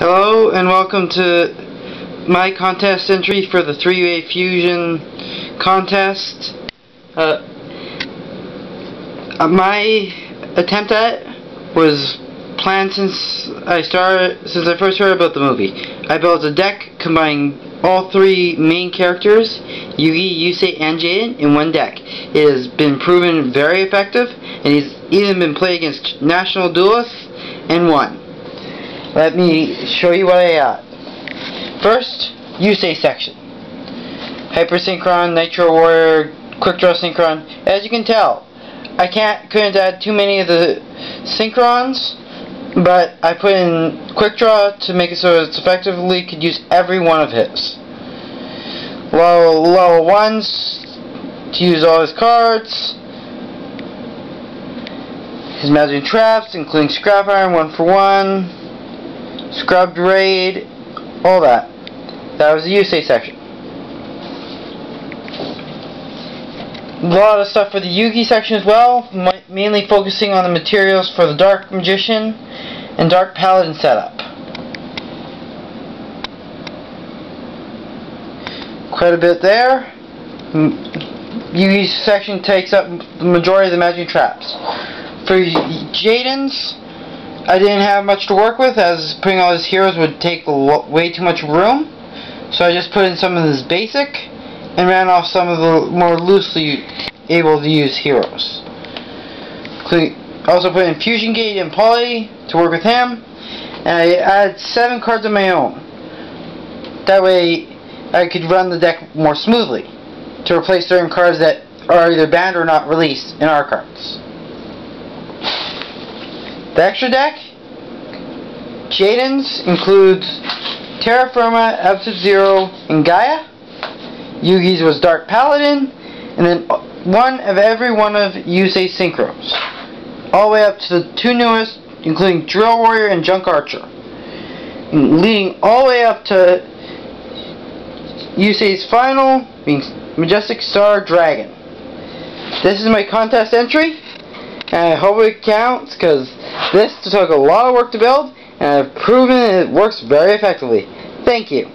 Hello and welcome to my contest entry for the three-way fusion contest. Uh, uh, my attempt at it was planned since I started, since I first heard about the movie. I built a deck combining all three main characters, Yugi, Yusei, and Jaden, in one deck. It has been proven very effective, and he's even been played against national duelists and won. Let me show you what I got. First, Yusei section. Hyper Synchron, Nitro Warrior, Quick Draw Synchron. As you can tell, I can't couldn't add too many of the Synchrons, but I put in Quick Draw to make it so it's effectively could use every one of his. Level, level 1s to use all his cards. His Magic Traps, including Scrap Iron, one for one. Scrubbed Raid, all that. That was the Yusei section. A lot of stuff for the Yugi section as well, mainly focusing on the materials for the Dark Magician and Dark Paladin setup. Quite a bit there. Yugi section takes up the majority of the magic traps. For Jaden's, I didn't have much to work with as putting all his heroes would take way too much room. So I just put in some of his basic and ran off some of the more loosely able to use heroes. Also put in Fusion Gate and Poly to work with him. And I added seven cards of my own. That way I could run the deck more smoothly to replace certain cards that are either banned or not released in our cards. The extra deck, Jaden's includes Terra Firma, Absolute Zero, and Gaia. Yugi's was Dark Paladin, and then one of every one of Yusei Synchros. All the way up to the two newest, including Drill Warrior and Junk Archer. Leading all the way up to Yusei's final, being Majestic Star Dragon. This is my contest entry. And I hope it counts because this took a lot of work to build and I've proven it works very effectively. Thank you.